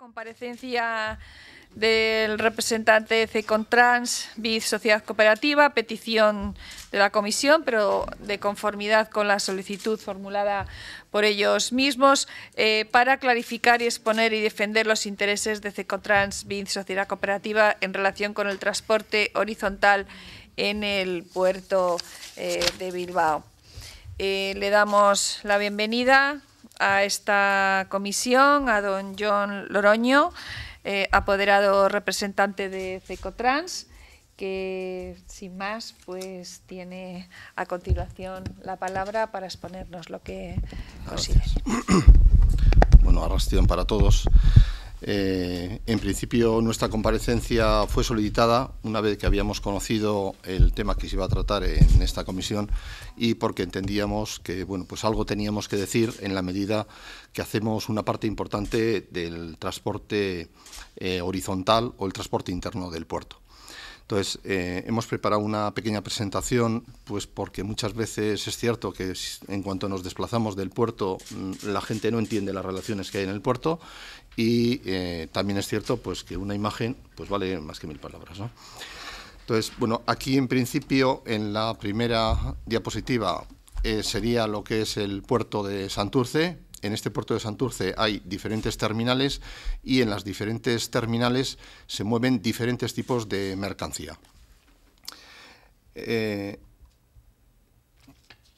Comparecencia del representante de Cecontrans, BID Sociedad Cooperativa, petición de la comisión, pero de conformidad con la solicitud formulada por ellos mismos, eh, para clarificar y exponer y defender los intereses de Cecontrans, BID Sociedad Cooperativa en relación con el transporte horizontal en el puerto eh, de Bilbao. Eh, le damos la bienvenida a esta comisión, a don John Loroño, eh, apoderado representante de Cecotrans, que sin más pues tiene a continuación la palabra para exponernos lo que considera. Bueno, arrastrón para todos. Eh, en principio, nuestra comparecencia fue solicitada una vez que habíamos conocido el tema que se iba a tratar en esta comisión y porque entendíamos que bueno, pues algo teníamos que decir en la medida que hacemos una parte importante del transporte eh, horizontal o el transporte interno del puerto. Entonces, eh, hemos preparado una pequeña presentación, pues porque muchas veces es cierto que en cuanto nos desplazamos del puerto, mm, la gente no entiende las relaciones que hay en el puerto y eh, también es cierto pues que una imagen pues vale más que mil palabras. ¿no? Entonces, bueno, aquí en principio en la primera diapositiva eh, sería lo que es el puerto de Santurce. En este puerto de Santurce hay diferentes terminales y en las diferentes terminales se mueven diferentes tipos de mercancía. Eh,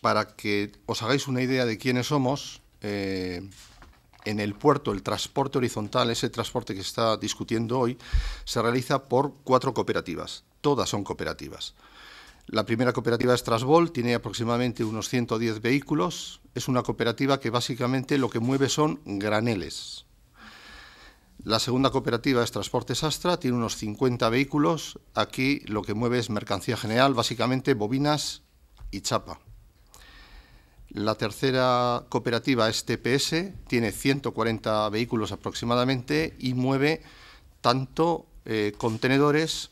para que os hagáis una idea de quiénes somos, en el puerto el transporte horizontal, ese transporte que se está discutiendo hoy, se realiza por cuatro cooperativas. Todas son cooperativas. La primera cooperativa es Trasbol, tiene aproximadamente unos 110 vehículos. Es una cooperativa que básicamente lo que mueve son graneles. La segunda cooperativa es Transportes Astra, tiene unos 50 vehículos. Aquí lo que mueve es mercancía general, básicamente bobinas y chapa. La tercera cooperativa es TPS, tiene 140 vehículos aproximadamente y mueve tanto eh, contenedores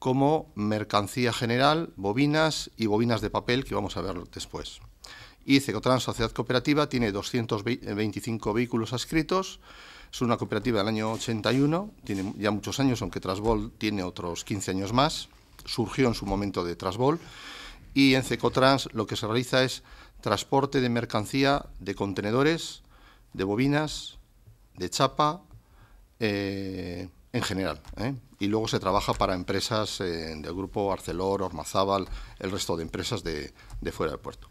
como mercancía general, bobinas y bobinas de papel, que vamos a ver después. Y Cecotrans Sociedad Cooperativa tiene 225 vehículos adscritos, es una cooperativa del año 81, tiene ya muchos años, aunque Trasbol tiene otros 15 años más, surgió en su momento de Trasbol, y en Cecotrans lo que se realiza es transporte de mercancía de contenedores, de bobinas, de chapa, eh, en general. ¿eh? Y luego se trabaja para empresas eh, del grupo Arcelor, Ormazábal, el resto de empresas de, fuera del puerto.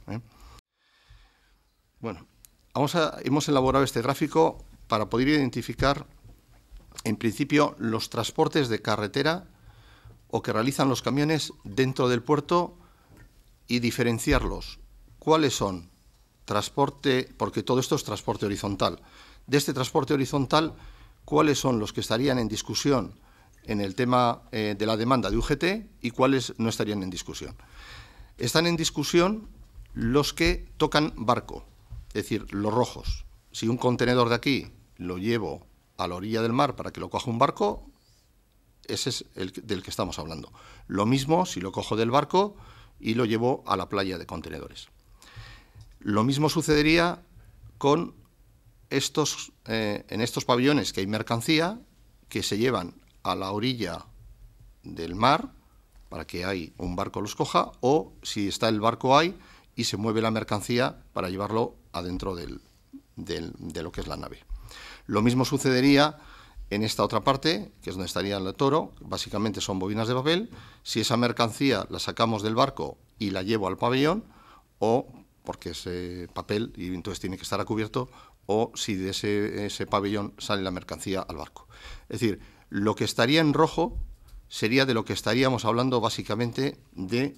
Bueno, vamos a, hemos elaborado este gráfico para poder identificar, en principio, los transportes de carretera o que realizan los camiones dentro del puerto y diferenciarlos ¿Cuáles son? Transporte, porque todo esto es transporte horizontal. De este transporte horizontal, ¿cuáles son los que estarían en discusión en el tema eh, de la demanda de UGT y cuáles no estarían en discusión? Están en discusión los que tocan barco, es decir, los rojos. Si un contenedor de aquí lo llevo a la orilla del mar para que lo coja un barco, ese es el del que estamos hablando. Lo mismo si lo cojo del barco y lo llevo a la playa de contenedores. Lo mismo sucedería con estos, eh, en estos pabellones que hay mercancía que se llevan a la orilla del mar para que hay un barco los coja o si está el barco ahí y se mueve la mercancía para llevarlo adentro del, de lo que es la nave. Lo mismo sucedería en esta otra parte, que es donde estaría el toro, básicamente son bobinas de papel, si esa mercancía la sacamos del barco y la llevo al pabellón, o porque ese papel y entonces tiene que estar a cubierto, o si de ese, pabellón sale la mercancía al barco. Es decir, lo que estaría en rojo sería de lo que estaríamos hablando básicamente de,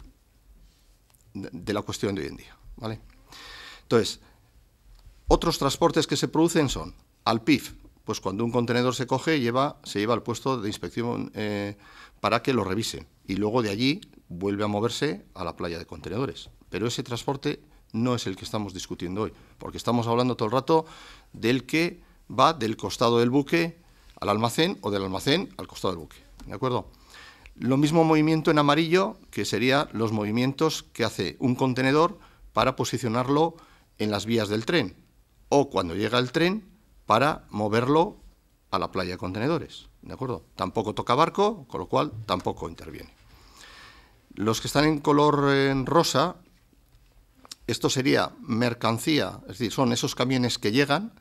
de, la cuestión de hoy en día. ¿vale? Entonces, otros transportes que se producen son al PIF, pues cuando un contenedor se coge, lleva, se lleva al puesto de inspección eh, para que lo revisen y luego de allí vuelve a moverse a la playa de contenedores. Pero ese transporte no es el que estamos discutiendo hoy, porque estamos hablando todo el rato del que va del costado del buque al almacén o del almacén al costado del buque. ¿De acuerdo? Lo mismo movimiento en amarillo, que serían los movimientos que hace un contenedor para posicionarlo en las vías del tren, o cuando llega el tren, para moverlo a la playa de contenedores, ¿de acuerdo? Tampoco toca barco, con lo cual tampoco interviene. Los que están en color en rosa, esto sería mercancía, es decir, son esos camiones que llegan,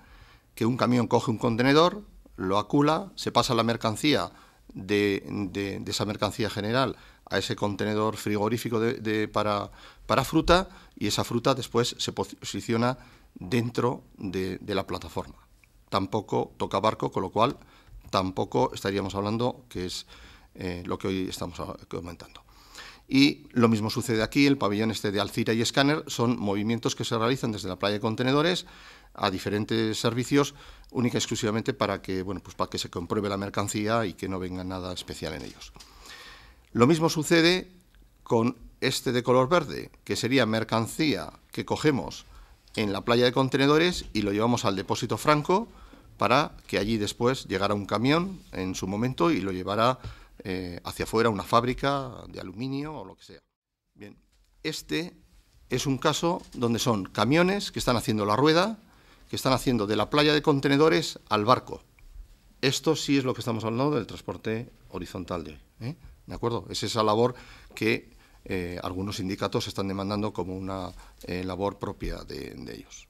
que un camión coge un contenedor, lo acula, se pasa la mercancía de, esa mercancía general a ese contenedor frigorífico para, fruta y esa fruta después se posiciona dentro de, la plataforma. Tampoco toca barco, con lo cual tampoco estaríamos hablando que es eh, lo que hoy estamos comentando. Y lo mismo sucede aquí, el pabellón este de Alcira y Escáner son movimientos que se realizan desde la playa de contenedores a diferentes servicios, única y exclusivamente para que, bueno, pues para que se compruebe la mercancía y que no venga nada especial en ellos. Lo mismo sucede con este de color verde, que sería mercancía que cogemos en la playa de contenedores y lo llevamos al depósito franco para que allí después llegara un camión en su momento y lo llevara eh, hacia afuera una fábrica de aluminio o lo que sea. Bien, este es un caso donde son camiones que están haciendo la rueda, que están haciendo de la playa de contenedores al barco. Esto sí es lo que estamos hablando del transporte horizontal de, ¿eh? ¿de acuerdo? Es esa labor que eh, algunos sindicatos están demandando como una labor propia de, de ellos.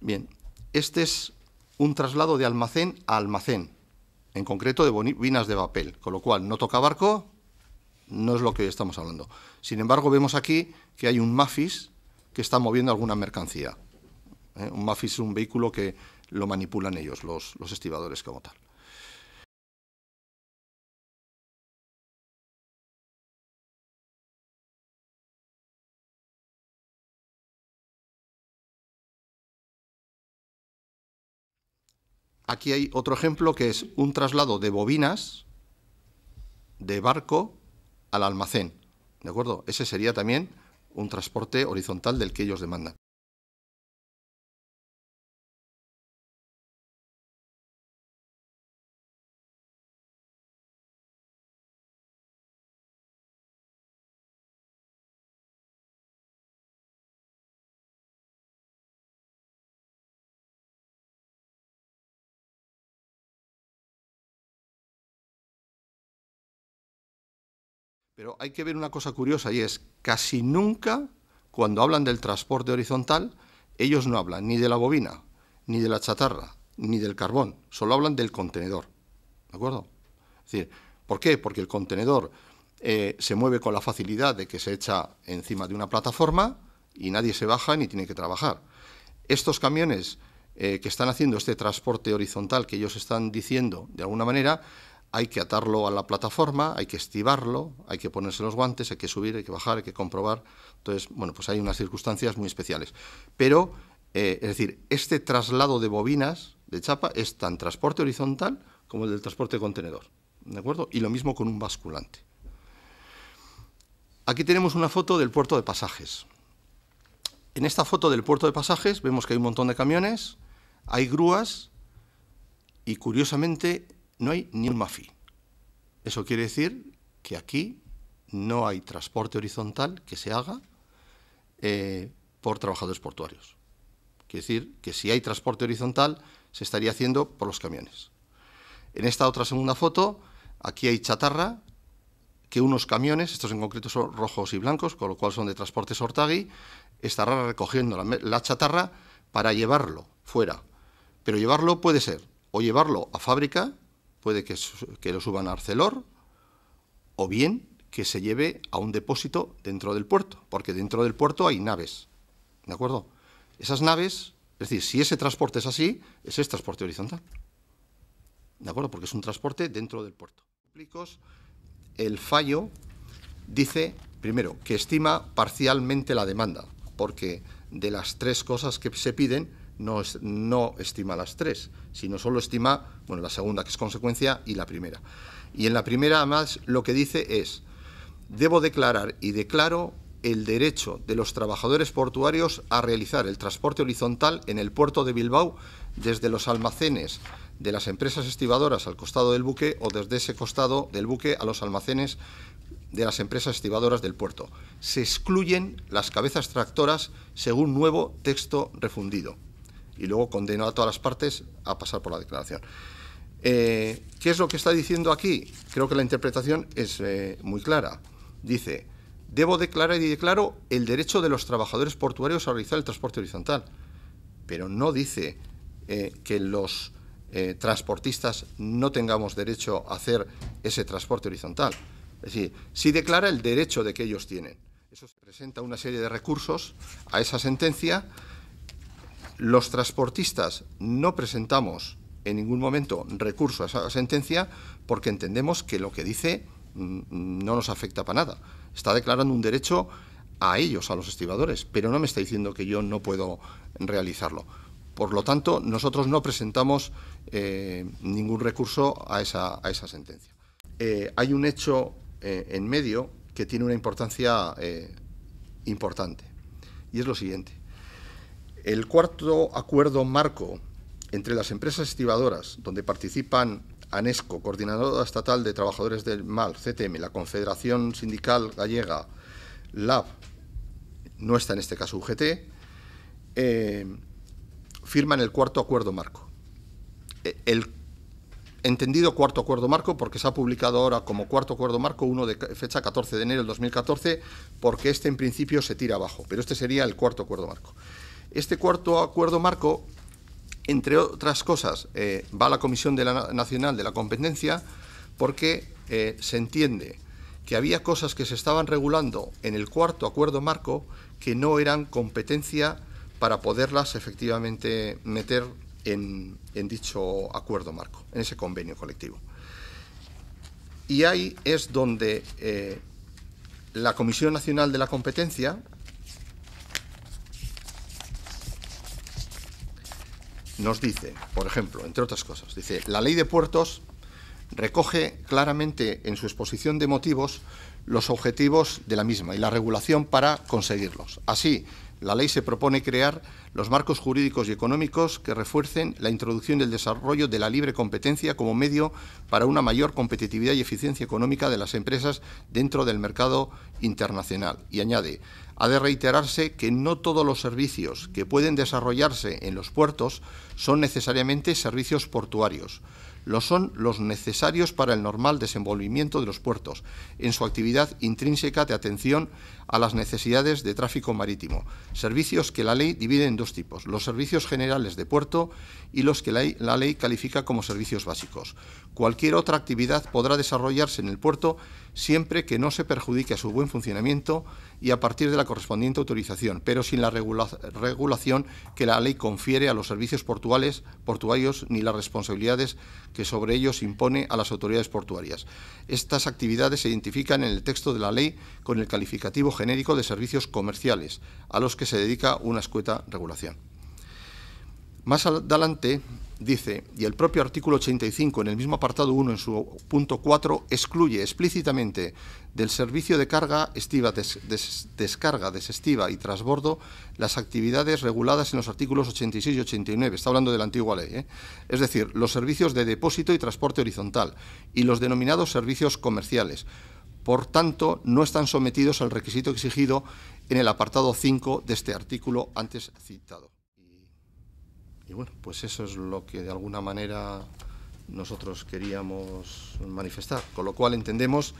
Bien, este es un traslado de almacén a almacén en concreto de bobinas de papel, con lo cual no toca barco, no es lo que estamos hablando. Sin embargo, vemos aquí que hay un MAFIS que está moviendo alguna mercancía. ¿eh? Un MAFIS es un vehículo que lo manipulan ellos, los, los estibadores como tal. Aquí hay otro ejemplo que es un traslado de bobinas de barco al almacén. ¿De acuerdo? Ese sería también un transporte horizontal del que ellos demandan. Pero hay que ver una cosa curiosa y es, casi nunca, cuando hablan del transporte horizontal, ellos no hablan ni de la bobina, ni de la chatarra, ni del carbón, solo hablan del contenedor. ¿De acuerdo? Es decir, ¿por qué? Porque el contenedor eh, se mueve con la facilidad de que se echa encima de una plataforma y nadie se baja ni tiene que trabajar. Estos camiones eh, que están haciendo este transporte horizontal que ellos están diciendo de alguna manera, hay que atarlo a la plataforma, hay que estivarlo, hay que ponerse los guantes, hay que subir, hay que bajar, hay que comprobar. Entonces, bueno, pues hay unas circunstancias muy especiales. Pero, eh, es decir, este traslado de bobinas de chapa es tan transporte horizontal como el del transporte contenedor. ¿De acuerdo? Y lo mismo con un basculante. Aquí tenemos una foto del puerto de pasajes. En esta foto del puerto de pasajes vemos que hay un montón de camiones, hay grúas y curiosamente no hay ni un MAFI. Eso quiere decir que aquí no hay transporte horizontal que se haga eh, por trabajadores portuarios. Quiere decir que si hay transporte horizontal se estaría haciendo por los camiones. En esta otra segunda foto, aquí hay chatarra, que unos camiones, estos en concreto son rojos y blancos, con lo cual son de transporte Sortagui, estarán recogiendo la chatarra para llevarlo fuera. Pero llevarlo puede ser o llevarlo a fábrica, puede que, lo suban a Arcelor o bien que se lleve a un depósito dentro del puerto, porque dentro del puerto hay naves, ¿de acuerdo? Esas naves, es decir, si ese transporte es así, ese es transporte horizontal, ¿de acuerdo? Porque es un transporte dentro del puerto. El fallo dice, primero, que estima parcialmente la demanda, porque de las tres cosas que se piden, no, no estima las tres, sino solo estima, bueno, la segunda que es consecuencia y la primera. Y en la primera, además, lo que dice es, debo declarar y declaro el derecho de los trabajadores portuarios a realizar el transporte horizontal en el puerto de Bilbao desde los almacenes de las empresas estibadoras al costado del buque o desde ese costado del buque a los almacenes de las empresas estibadoras del puerto. Se excluyen las cabezas tractoras según nuevo texto refundido. y luego condenó a todas las partes a pasar por la declaración. Eh, ¿Qué es lo que está diciendo aquí? Creo que la interpretación es eh, muy clara. Dice, debo declarar y declaro el derecho de los trabajadores portuarios a realizar el transporte horizontal, pero no dice eh, que los transportistas no tengamos derecho a hacer ese transporte horizontal. Es decir, sí declara el derecho de que ellos tienen. Eso se presenta una serie de recursos a esa sentencia. Los transportistas no presentamos en ningún momento recurso a esa sentencia porque entendemos que lo que dice mm, no nos afecta para nada. Está declarando un derecho a ellos, a los estibadores, pero no me está diciendo que yo no puedo realizarlo. Por lo tanto, nosotros no presentamos eh, ningún recurso a esa, a esa sentencia. Eh, hay un hecho eh, en medio que tiene una importancia importante, y es lo siguiente. El cuarto acuerdo marco entre las empresas estibadoras, donde participan ANESCO, Coordinadora Estatal de Trabajadores del MAL, CTM, la Confederación Sindical Gallega, LAB, no está en este caso UGT, eh, firman el cuarto acuerdo marco. E, el entendido cuarto acuerdo marco, porque se ha publicado ahora como cuarto acuerdo marco, uno de fecha 14 de enero del 2014, porque este en principio se tira abajo, pero este sería el cuarto acuerdo marco. Este cuarto acuerdo marco entre otras cosas, eh, va la Comisión Nacional de la Competencia porque eh, se entiende que había cosas que se estaban regulando en el cuarto acuerdo marco que no eran competencia para poderlas efectivamente meter en, dicho acuerdo marco, en ese convenio colectivo. Y ahí es donde eh, la Comisión Nacional de la Competencia nos dice, por ejemplo, entre otras cosas, dice, la ley de puertos recoge claramente en su exposición de motivos los objetivos de la misma y la regulación para conseguirlos. Así, la ley se propone crear los marcos jurídicos y económicos que refuercen la introducción y el desarrollo de la libre competencia como medio para una mayor competitividad y eficiencia económica de las empresas dentro del mercado internacional. Y añade, ha de reiterarse que no todos los servicios que pueden desarrollarse en los puertos son necesariamente servicios portuarios lo son los necesarios para el normal desenvolvimiento de los puertos, en su actividad intrínseca de atención a las necesidades de tráfico marítimo, servicios que la ley divide en dos tipos, los servicios generales de puerto y los que la ley, califica como servicios básicos. Cualquier otra actividad podrá desarrollarse en el puerto siempre que no se perjudique a su buen funcionamiento y a partir de la correspondiente autorización, pero sin la regulación que la ley confiere a los servicios portuarios ni las responsabilidades que sobre ellos impone a las autoridades portuarias. Estas actividades se identifican en el texto de la ley con el calificativo genérico de servicios comerciales, a los que se dedica una escueta regulación. Más adelante dice, y el propio artículo 85, en el mismo apartado 1, en su punto 4, excluye explícitamente del servicio de carga, estiva, descarga, desestiva y transbordo las actividades reguladas en los artículos 86 y 89. Está hablando de la antigua ley. ¿eh? Es decir, los servicios de depósito y transporte horizontal y los denominados servicios comerciales. Por tanto, no están sometidos al requisito exigido en el apartado 5 de este artículo antes citado. Y bueno, pues eso es lo que de alguna manera nosotros queríamos manifestar. Con lo cual entendemos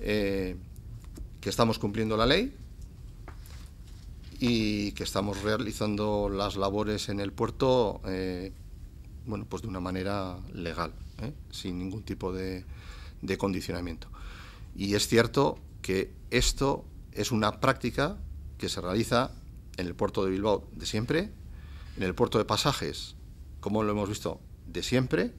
eh, que estamos cumpliendo la ley y que estamos realizando las labores en el puerto eh, bueno, pues de una manera legal, ¿eh? sin ningún tipo de, de condicionamiento. Y es cierto que esto es una práctica que se realiza en el puerto de Bilbao de siempre, en el puerto de pasajes, como lo hemos visto, de siempre,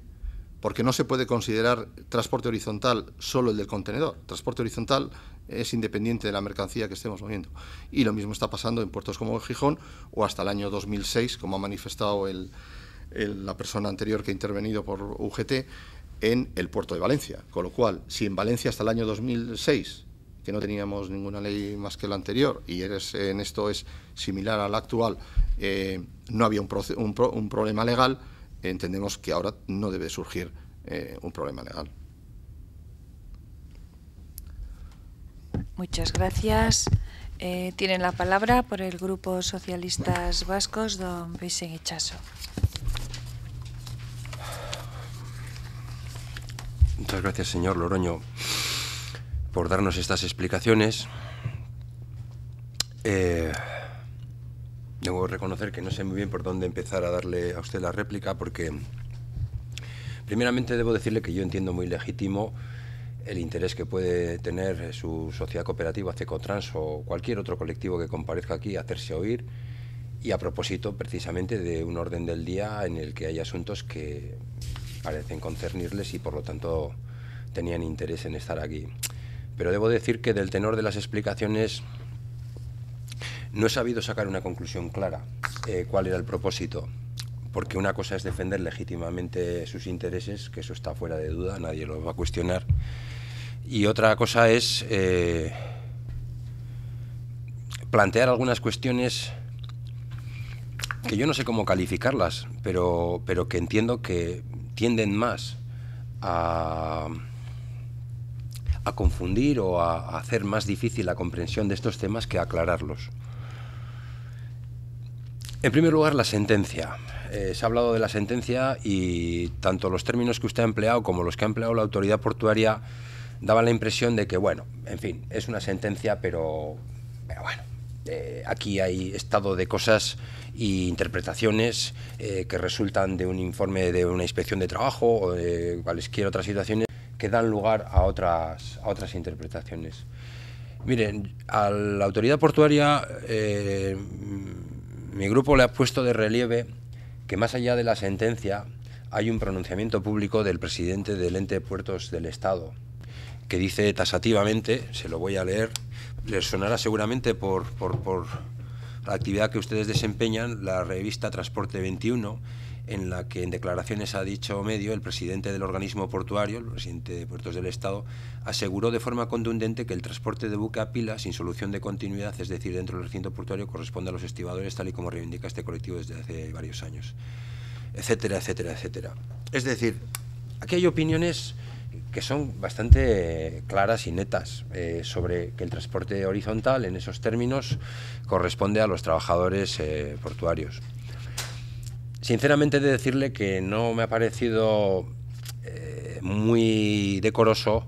porque no se puede considerar transporte horizontal solo el del contenedor. Transporte horizontal es independiente de la mercancía que estemos moviendo. Y lo mismo está pasando en puertos como Gijón o hasta el año 2006, como ha manifestado la persona anterior que ha intervenido por UGT, en el puerto de Valencia. Con lo cual, si en Valencia hasta el año 2006 que no teníamos ninguna ley más que la anterior y eres, en esto es similar a la actual, eh, no había un, un, problema legal, entendemos que ahora no debe surgir eh, un problema legal. Muchas gracias. Eh, tienen la palabra por el Grupo Socialistas Vascos, don Vicente Ichaso. Muchas gracias, señor Loroño, por darnos estas explicaciones. Eh, debo reconocer que no sé muy bien por dónde empezar a darle a usted la réplica, porque primeramente debo decirle que yo entiendo muy legítimo el interés que puede tener su sociedad cooperativa Cecotrans o cualquier otro colectivo que comparezca aquí a hacerse oír y a propósito precisamente de un orden del día en el que hay asuntos que parecen concernirles y por lo tanto tenían interés en estar aquí. Pero debo decir que del tenor de las explicaciones no he sabido sacar una conclusión clara eh, cuál era el propósito, porque una cosa es defender legítimamente sus intereses, que eso está fuera de duda, nadie lo va a cuestionar, y otra cosa es eh, plantear algunas cuestiones que yo no sé cómo calificarlas, pero, pero que entiendo que tienden más a, a confundir o a, hacer más difícil la comprensión de estos temas que aclararlos. En primer lugar, la sentencia. Eh, se ha hablado de la sentencia y tanto los términos que usted ha empleado como los que ha empleado la autoridad portuaria daban la impresión de que, bueno, en fin, es una sentencia, pero, bueno, eh, aquí hay estado de cosas e interpretaciones eh, que resultan de un informe de una inspección de trabajo o de cualquier otras situaciones que dan lugar a otras, a otras interpretaciones. Miren, a la autoridad portuaria eh, mi grupo le ha puesto de relieve que más allá de la sentencia hay un pronunciamiento público del presidente del ente de puertos del Estado, que dice tasativamente, se lo voy a leer, les sonará seguramente por, por, la actividad que ustedes desempeñan, la revista Transporte 21, en la que en declaraciones ha dicho medio el presidente del organismo portuario, el presidente de Puertos del Estado, aseguró de forma contundente que el transporte de buque a pila sin solución de continuidad, es decir, dentro del recinto portuario, corresponde a los estibadores tal y como reivindica este colectivo desde hace varios años, etcétera, etcétera, etcétera. Es decir, aquí hay opiniones que son bastante claras y netas eh, sobre que el transporte horizontal en esos términos corresponde a los trabajadores eh, portuarios. Sinceramente de decirle que no me ha parecido eh, muy decoroso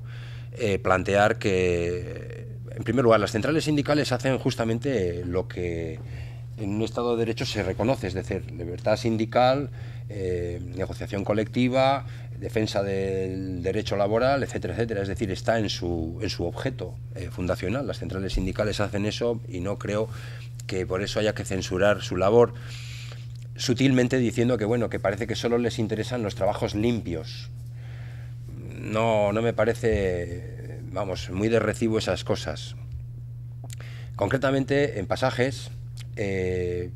plantear que, en primer lugar, las centrales sindicales hacen justamente lo que en un Estado de Derecho se reconoce, es decir, libertad sindical, negociación colectiva, defensa del derecho laboral, etcétera, etcétera. Es decir, está en su, en su objeto eh, fundacional. Las centrales sindicales hacen eso y no creo que por eso haya que censurar su labor sutilmente diciendo que bueno, que parece que solo les interesan los trabajos limpios. No, no me parece, vamos, muy de recibo esas cosas. Concretamente, en pasajes, eh,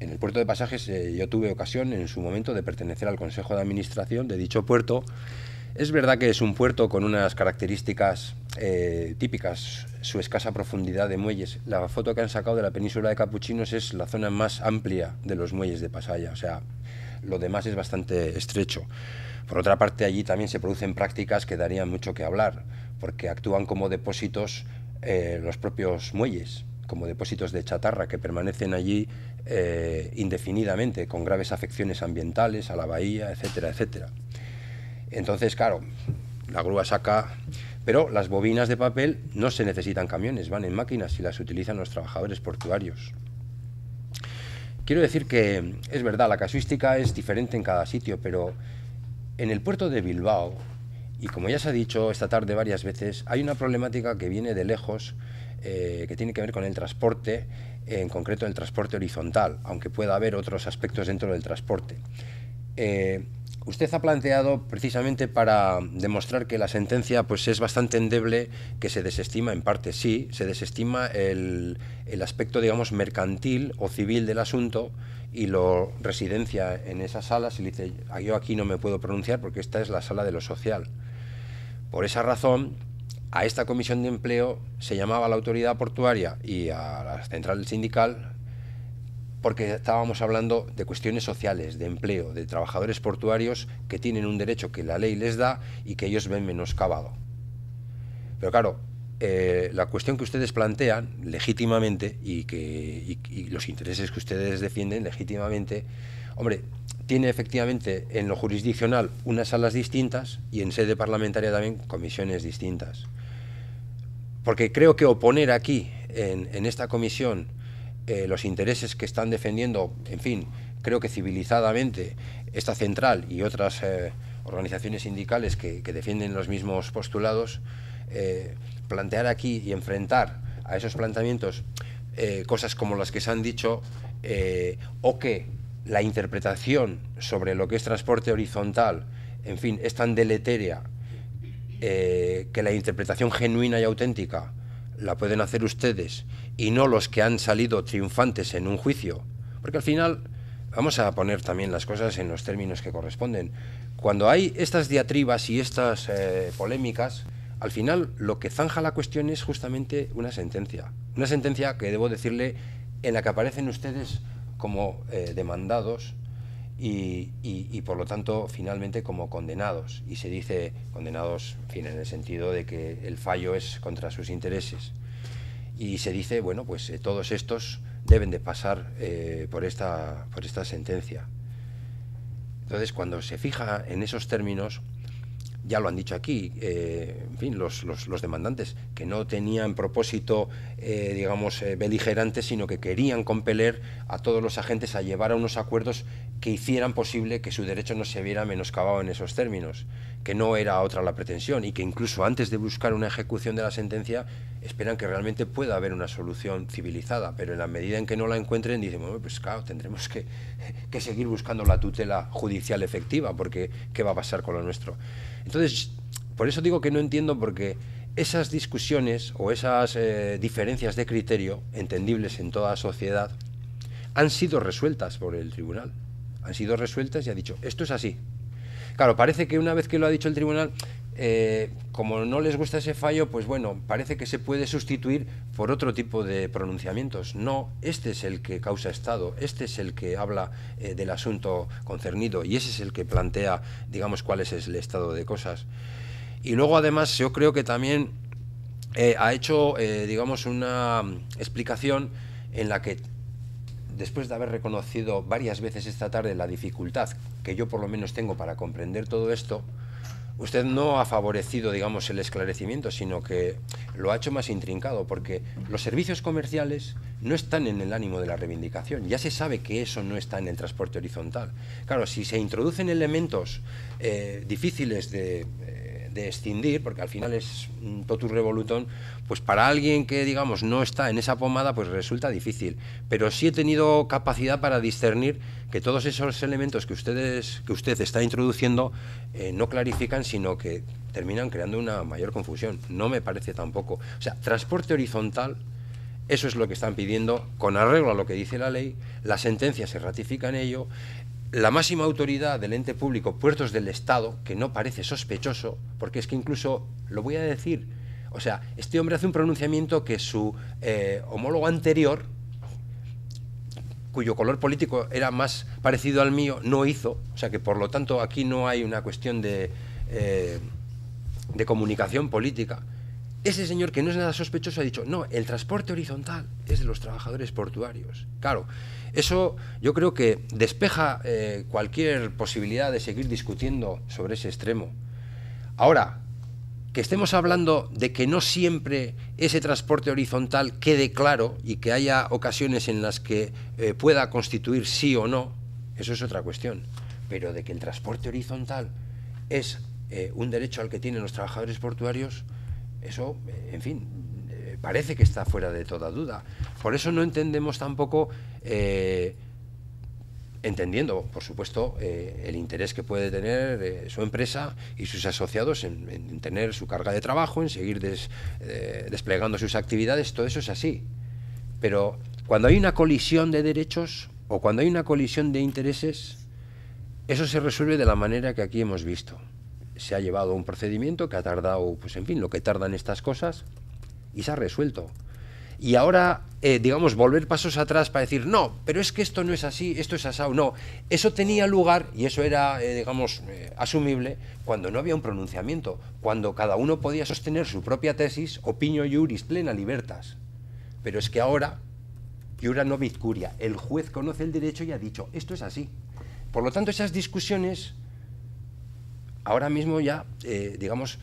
en el puerto de pasajes eh, yo tuve ocasión en su momento de pertenecer al Consejo de Administración de dicho puerto. Es verdad que es un puerto con unas características eh, típicas, su escasa profundidad de muelles. La foto que han sacado de la península de Capuchinos es la zona más amplia de los muelles de Pasaya, o sea, lo demás es bastante estrecho. Por otra parte, allí también se producen prácticas que darían mucho que hablar, porque actúan como depósitos eh, los propios muelles como depósitos de chatarra que permanecen allí eh, indefinidamente, con graves afecciones ambientales a la bahía, etcétera, etcétera. Entonces, claro, la grúa saca, pero las bobinas de papel no se necesitan camiones, van en máquinas y las utilizan los trabajadores portuarios. Quiero decir que es verdad, la casuística es diferente en cada sitio, pero en el puerto de Bilbao, y como ya se ha dicho esta tarde varias veces, hay una problemática que viene de lejos eh, que tiene que ver con el transporte, en concreto el transporte horizontal, aunque pueda haber otros aspectos dentro del transporte. Eh, usted ha planteado precisamente para demostrar que la sentencia pues, es bastante endeble, que se desestima en parte, sí, se desestima el, el aspecto, digamos, mercantil o civil del asunto y lo residencia en esa sala, se dice, ah, yo aquí no me puedo pronunciar porque esta es la sala de lo social. Por esa razón, a esta comisión de empleo se llamaba a la autoridad portuaria y a la central sindical porque estábamos hablando de cuestiones sociales, de empleo, de trabajadores portuarios que tienen un derecho que la ley les da y que ellos ven menoscabado. Pero claro, eh, la cuestión que ustedes plantean legítimamente y, que, los intereses que ustedes defienden legítimamente, hombre, tiene efectivamente en lo jurisdiccional unas salas distintas y en sede parlamentaria también comisiones distintas. Porque creo que oponer aquí, en, esta comisión, eh, los intereses que están defendiendo, en fin, creo que civilizadamente, esta central y otras eh, organizaciones sindicales que, defienden los mismos postulados, eh, plantear aquí y enfrentar a esos planteamientos cosas como las que se han dicho, o que la interpretación sobre lo que es transporte horizontal, en fin, es tan deletérea que la interpretación genuina y auténtica la pueden hacer ustedes y no los que han salido triunfantes en un juicio, porque al final vamos a poner también las cosas en los términos que corresponden. Cuando hay estas diatribas y estas eh, polémicas, al final lo que zanja la cuestión es justamente una sentencia. Una sentencia que debo decirle en la que aparecen ustedes como eh, demandados y, por lo tanto finalmente como condenados. Y se dice condenados en el sentido de que el fallo es contra sus intereses. Y se dice, bueno, pues eh, todos estos deben de pasar eh, por, esta, por esta sentencia. Entonces, cuando se fija en esos términos, ya lo han dicho aquí, eh, en fin, los, los, demandantes, que no tenían propósito, eh, digamos, beligerante, sino que querían compeler a todos los agentes a llevar a unos acuerdos que hicieran posible que su derecho no se viera menoscabado en esos términos, que no era otra la pretensión y que incluso antes de buscar una ejecución de la sentencia esperan que realmente pueda haber una solución civilizada, pero en la medida en que no la encuentren dicen, bueno, pues claro, tendremos que, que seguir buscando la tutela judicial efectiva, porque ¿qué va a pasar con lo nuestro? Entonces, por eso digo que no entiendo porque esas discusiones o esas eh, diferencias de criterio, entendibles en toda sociedad, han sido resueltas por el tribunal han sido resueltas y ha dicho, esto es así. Claro, parece que una vez que lo ha dicho el tribunal, eh, como no les gusta ese fallo, pues bueno, parece que se puede sustituir por otro tipo de pronunciamientos. No, este es el que causa Estado, este es el que habla eh, del asunto concernido y ese es el que plantea, digamos, cuál es el estado de cosas. Y luego, además, yo creo que también eh, ha hecho, digamos, una explicación en la que después de haber reconocido varias veces esta tarde la dificultad que yo por lo menos tengo para comprender todo esto, usted no ha favorecido, digamos, el esclarecimiento, sino que lo ha hecho más intrincado, porque los servicios comerciales no están en el ánimo de la reivindicación. Ya se sabe que eso no está en el transporte horizontal. Claro, si se introducen elementos eh, difíciles de... De escindir, porque al final es un totus revolutón, pues para alguien que, digamos, no está en esa pomada, pues resulta difícil. Pero sí he tenido capacidad para discernir que todos esos elementos que, ustedes, que usted está introduciendo eh, no clarifican, sino que terminan creando una mayor confusión. No me parece tampoco. O sea, transporte horizontal, eso es lo que están pidiendo, con arreglo a lo que dice la ley, la sentencia se ratifica en ello, la máxima autoridad del ente público, Puertos del Estado, que no parece sospechoso, porque es que incluso, lo voy a decir, o sea, este hombre hace un pronunciamiento que su eh, homólogo anterior, cuyo color político era más parecido al mío, no hizo, o sea que por lo tanto aquí no hay una cuestión de, eh, de comunicación política. Ese señor que no es nada sospechoso ha dicho, no, el transporte horizontal es de los trabajadores portuarios. Claro, eso yo creo que despeja eh, cualquier posibilidad de seguir discutiendo sobre ese extremo. Ahora, que estemos hablando de que no siempre ese transporte horizontal quede claro y que haya ocasiones en las que eh, pueda constituir sí o no, eso es otra cuestión. Pero de que el transporte horizontal es eh, un derecho al que tienen los trabajadores portuarios, eso, en fin, parece que está fuera de toda duda. Por eso no entendemos tampoco, eh, entendiendo, por supuesto, eh, el interés que puede tener eh, su empresa y sus asociados en, tener su carga de trabajo, en seguir desplegando sus actividades, todo eso es así. Pero cuando hay una colisión de derechos o cuando hay una colisión de intereses, eso se resuelve de la manera que aquí hemos visto. Se ha llevado un procedimiento que ha tardado, pues en fin, lo que tardan estas cosas, y se ha resuelto. Y ahora eh, digamos, volver pasos atrás para decir, no, pero es que esto no es así, esto es asado. No, eso tenía lugar y eso era, eh, digamos, eh, asumible cuando no había un pronunciamiento, cuando cada uno podía sostener su propia tesis, opinio iuris plena libertas. Pero es que ahora, iura no curia, el juez conoce el derecho y ha dicho, esto es así. Por lo tanto, esas discusiones ahora mismo ya, digamos,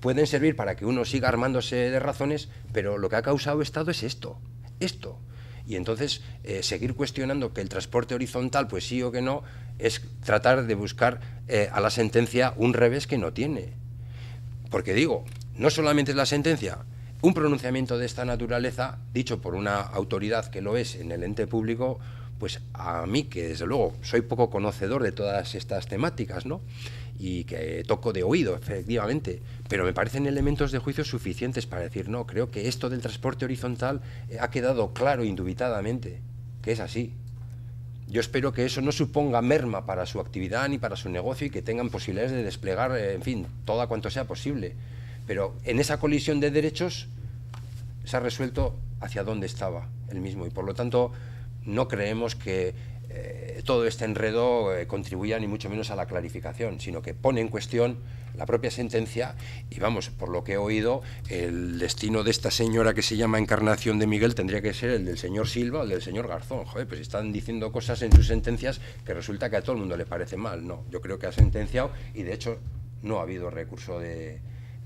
pueden servir para que uno siga armándose de razones, pero lo que ha causado Estado es esto esto. Y entonces eh, seguir cuestionando que el transporte horizontal, pues sí o que no, es tratar de buscar eh, a la sentencia un revés que no tiene. Porque digo, no solamente es la sentencia, un pronunciamiento de esta naturaleza, dicho por una autoridad que lo es en el ente público, pues a mí, que desde luego soy poco conocedor de todas estas temáticas, ¿no? Y que toco de oído, efectivamente, pero me parecen elementos de juicio suficientes para decir, no, creo que esto del transporte horizontal eh, ha quedado claro indubitadamente, que es así. Yo espero que eso no suponga merma para su actividad ni para su negocio y que tengan posibilidades de desplegar, eh, en fin, todo cuanto sea posible. Pero en esa colisión de derechos se ha resuelto hacia dónde estaba el mismo y por lo tanto no creemos que eh, todo este enredo eh, contribuya ni mucho menos a la clarificación, sino que pone en cuestión la propia sentencia y vamos, por lo que he oído, el destino de esta señora que se llama Encarnación de Miguel tendría que ser el del señor Silva o el del señor Garzón. Joder, pues están diciendo cosas en sus sentencias que resulta que a todo el mundo le parece mal. No, yo creo que ha sentenciado y de hecho no ha habido recurso de,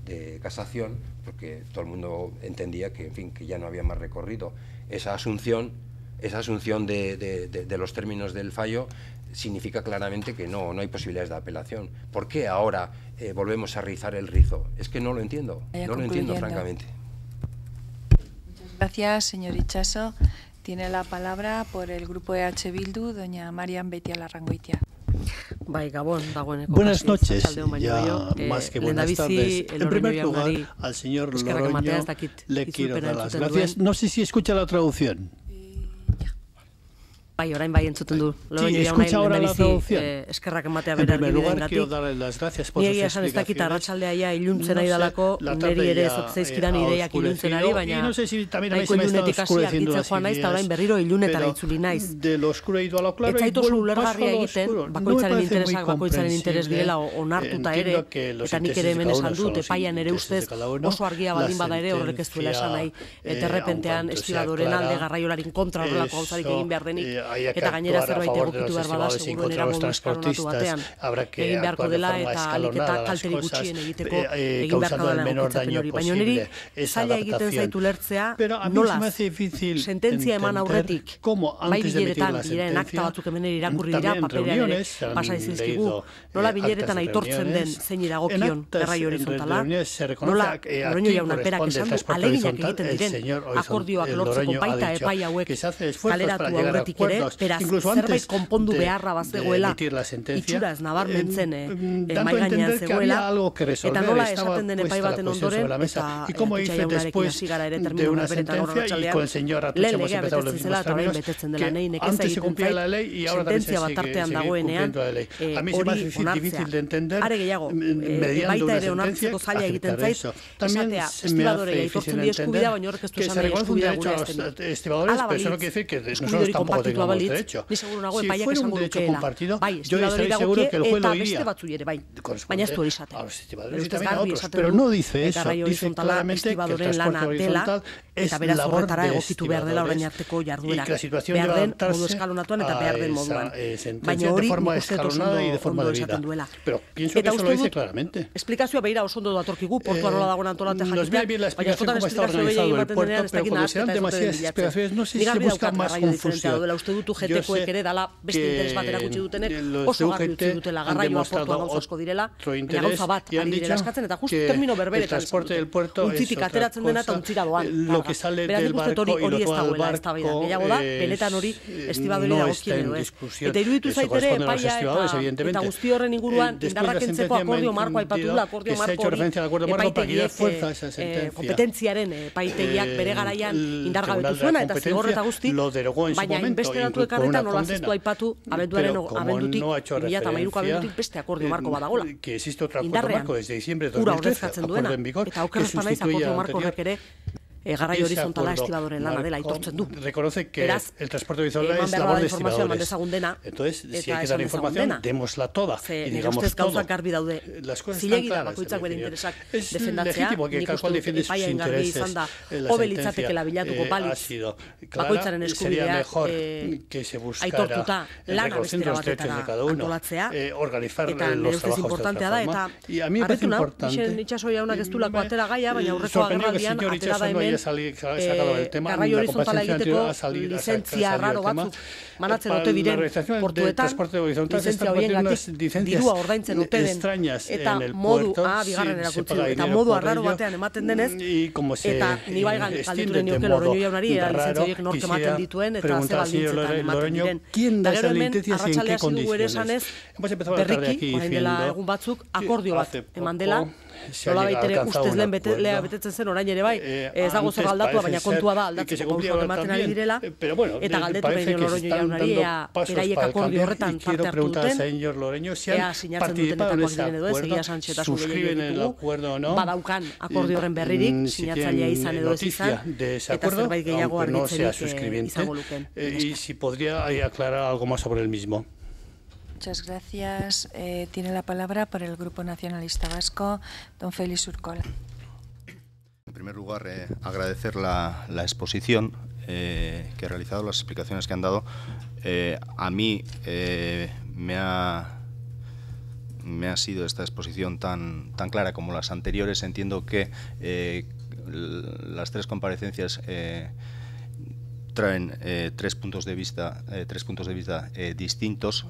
de casación porque todo el mundo entendía que, en fin, que ya no había más recorrido. Esa asunción esa asunción de, los términos del fallo significa claramente que no, no hay posibilidades de apelación. ¿Por qué ahora eh, volvemos a rizar el rizo? Es que no lo entiendo, no lo entiendo francamente. Muchas gracias, señor Ichaso. Tiene la palabra por el grupo EH Bildu, doña Marian Betia Larrangoitia. Buenas noches, ya eh, más que buenas tardes. En primer lugar, al señor Loroño le quiero dar las gracias. No sé si escucha la traducción. Bai, orain bai entzuten du. Sí, escucha ahora la traducción. Eh, eskerrak ematea bera En primer lugar, quiero darle las gracias por sus explicaciones. esan ez dakit arratsaldea ja iluntzen ari dalako, neri ere eh, ideiak iluntzen ari, baina no sé si también me está oscureciendo las joan naiz, eta orain berriro ilunetara itzuli naiz. De lo oscuro ido a lo claro. Ez zaitu ulergarria egiten, bakoitzaren interesak bakoitzaren interes direla onartuta ere, eta nik ere hemen esan dut, epaian ere ustez oso argia baldin bada ere horrek ez duela esan nahi, eta errepentean estiladoren alde garraiolarin kontra horrelako gauzarik egin behar denik, eta gainera zerbait egokitu behar bada, seguro nera modu eskalonatu batean. Egin beharko dela eta alik eta kalteri gutxien egiteko eh, eh, egin beharko dela nokitzapen hori. Baina niri, zaila egiten zaitu lertzea, nola, sententzia eman aurretik, bai bileretan, bileren akta batzuk hemen irakurri dira, paperean ere, pasa izizkigu, nola bileretan aitortzen den zein iragokion garrai horizontala, nola, Loroño jaunak berak esan du, aleginak egiten diren, akordioak lortzeko baita epai hauek kaleratu aurretik ere, Incluso zerbait konpondu beharra bazegoela. itxura ez nabarmentzen eh, eh, mai gainean zegoela. eta nola esaten den epai baten ondoren eta y como dice después de una sentencia y con el señor Atocha hemos empezado los mismos términos que antes se cumplía la ley y ahora también se sigue, cumpliendo la ley. A mí se me hace difícil de entender mediando una sentencia aceptar eso. También se me hace difícil entender que se reconoce un derecho a los estibadores pero eso no quiere decir que nosotros tampoco tengamos derecho Ni seguro epaia que esango dukeela. Bai, iría. bai. Baina ez du hori a otros. Pero no dice eso. Dice claramente que el transporte horizontal es labor de estibadores. Y que la situación debe adaptarse a esa sentencia de forma escalonada y de forma debida. Pero pienso que eso lo dice claramente. Esplikazioa behira oso ondo datorkigu, portua nola dagoen antolante jakitea. No sé Uste dut UGT-koek ere dala beste interes batera gutxi dutenek oso garbi utzi dutela garraioa portua gauza asko direla, baina gauza bat ari direla eskatzen, eta justu termino berberetan untzitik ateratzen dena eta untzira doan. Beraz nik uste hori hori ez dagoela ez da Gehiago da, benetan hori estibadori dagozkien edo ez. Eta iruditu zaitere epaia eta guzti horren inguruan indarrak entzeko akordio marko aipatu dula, akordio marko hori epaitegiek kompetentziaren epaitegiak bere garaian indargabetu zuena eta zigor eta guzti, baina inbeste datu ekarreta nola ziztu aipatu abenduaren abendutik, mila eta mairuko abendutik beste akordio marko badagola. Que existe otro acuerdo marco desde diciembre de 2013, acuerdo en vigor, eta okerrezpa naiz akordio marko ere e, garraio horizontala estibadoren lana dela aitortzen du. Reconoce que Eraz, el transporte horizontal es labor de estibadores. Dena, Entonces, si hay que dar información, démosla toda. Ze, y digamos ustez gauzak garbi daude. Las cosas Zilegi da, bakoitzak bere interesak defendatzea. Nik uste dut epaia ingarbi izan da, hobe litzateke la bilatuko eh, balitz. Bakoitzaren eskubidea eh, aitortuta lana bestera batetara antolatzea. Eh, organizar eta los trabajos importantea da, eta arretu nau, ixen itxaso jaunak ez dulako atera gaia, baina aurreko agerraldian atera da hemen garraio horizontala egiteko lizentzia raro batzuk manatzen dute diren portuetan, lizentzia horien gatik dirua ordaintzen dute den, eta modu, ah, bigarren erakutzen, eta modu arraro batean ematen denez, eta ni baigan galdeturen nioke loroño jaunari, eta lizentzia horiek norte ematen dituen, eta ze baldintzetan ematen diren. Eta gero hemen, arratxalea zindugu ere esanez, berriki, orain dela egun batzuk, akordio bat eman dela, Nola baitere ustez lehen bete, lea betetzen zen orain ere bai, eh, ez dago zer aldatua, baina kontua da aldatzeko pausoak ematen ari direla, eh, eta galdetu behin Loroño jaunari, ea beraiek akordio horretan parte hartu duten, ea sinatzen duten eta diren edo ez, egia Sánchez eta ditugu, badaukan akordio horren berririk, mm, sinatzailea izan edo ez izan, eta zerbait gehiago argitzerik eh, izango luken. Y si podría aclarar algo más sobre el mismo. Muchas gracias. Eh, tiene la palabra por el Grupo Nacionalista Vasco, don Félix Urcola. En primer lugar, eh, agradecer la, exposición eh, que ha realizado, las explicaciones que han dado. Eh, a mí me ha me ha sido esta exposición tan, tan clara como las anteriores. Entiendo que las tres comparecencias traen eh, tres puntos de vista, eh, tres puntos de vista eh, distintos,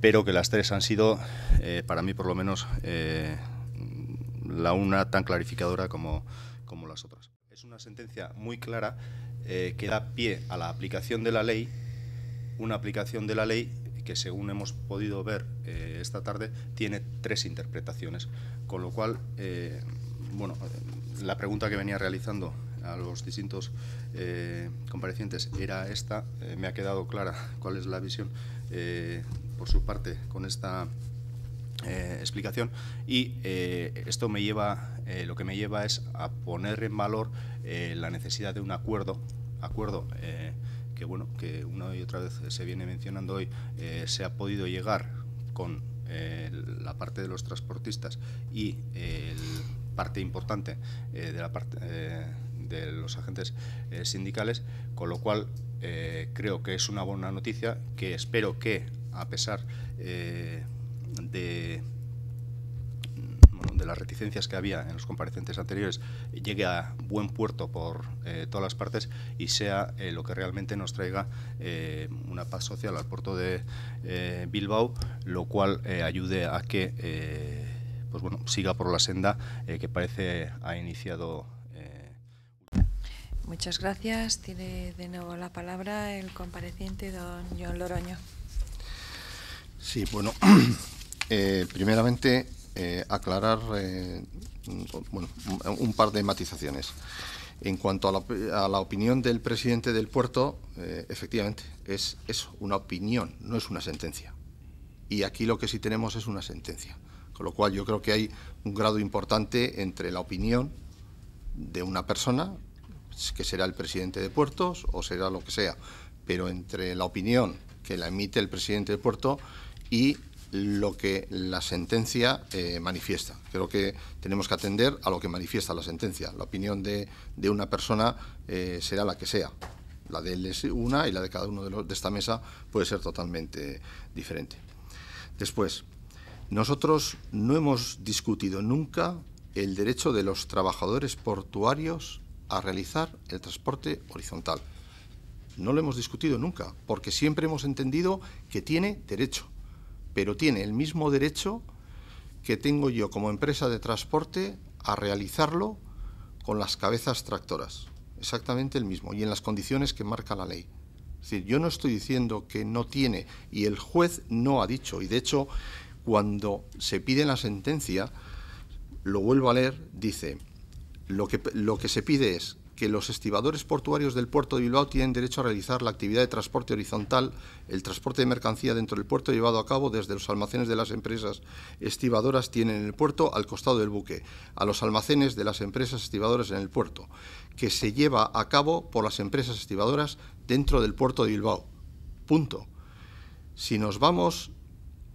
pero que las tres han sido, para mí por lo menos, la una tan clarificadora como, como las otras. Es una sentencia muy clara que da pie a la aplicación de la ley, una aplicación de la ley que según hemos podido ver esta tarde tiene tres interpretaciones, con lo cual, bueno, la pregunta que venía realizando a los distintos eh, comparecientes era esta. Eh, me ha quedado clara cuál es la visión eh, por su parte con esta eh, explicación y eh, esto me lleva, lo que me lleva es a poner en valor la necesidad de un acuerdo, acuerdo que bueno, que una y otra vez se viene mencionando hoy, se ha podido llegar con eh, la parte de los transportistas y eh, el parte importante eh, de la parte de los agentes eh, sindicales, con lo cual eh, creo que es una buena noticia que espero que, a pesar eh, de, de las reticencias que había en los comparecientes anteriores, llegue a buen puerto por todas las partes y sea lo que realmente nos traiga una paz social al puerto de Bilbao, lo cual ayude a que pues bueno, siga por la senda que parece ha iniciado Muchas gracias. Tiene de nuevo la palabra el compareciente don John Loroño. Sí, bueno, eh, primeramente eh, aclarar eh, bueno, un par de matizaciones. En cuanto a la, a la opinión del presidente del puerto, eh, efectivamente, es eso, una opinión, no es una sentencia. Y aquí lo que sí tenemos es una sentencia. Con lo cual yo creo que hay un grado importante entre la opinión de una persona, que será el presidente de puertos o será lo que sea, pero entre la opinión que la emite el presidente de puerto y lo que la sentencia eh, manifiesta. Creo que tenemos que atender a lo que manifiesta la sentencia. La opinión de, de una persona eh, será la que sea. La de él es una y la de cada uno de, los, de esta mesa puede ser totalmente diferente. Después, nosotros no hemos discutido nunca el derecho de los trabajadores portuarios a realizar el transporte horizontal. No lo hemos discutido nunca, porque siempre hemos entendido que tiene derecho, pero tiene el mismo derecho que tengo yo como empresa de transporte a realizarlo con las cabezas tractoras. Exactamente el mismo, y en las condiciones que marca la ley. Es decir, yo no estoy diciendo que no tiene, y el juez no ha dicho, y de hecho, cuando se pide la sentencia, lo vuelvo a leer, dice, lo que, lo que se pide es que los estibadores portuarios del puerto de Bilbao tienen derecho a realizar la actividad de transporte horizontal, el transporte de mercancía dentro del puerto llevado a cabo desde los almacenes de las empresas estibadoras tienen en el puerto al costado del buque, a los almacenes de las empresas estibadoras en el puerto, que se lleva a cabo por las empresas estibadoras dentro del puerto de Bilbao. Punto. Si nos vamos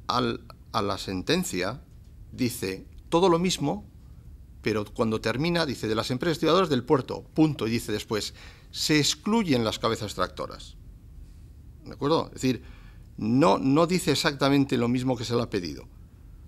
a la sentencia, dice todo lo mismo, pero cuando termina, dice, de las empresas estibadoras del puerto, punto, y dice después, se excluyen las cabezas tractoras. ¿De acuerdo? Es decir, no, no dice exactamente lo mismo que se le ha pedido.